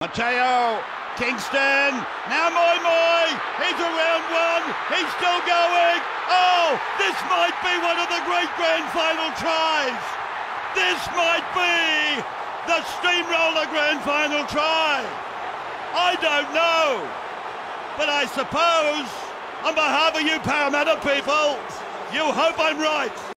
Mateo, Kingston, now Moimoi, he's around one, he's still going. Oh, this might be one of the great grand final tries. This might be the steamroller grand final try. I don't know, but I suppose on behalf of you Parramatta people, you hope I'm right.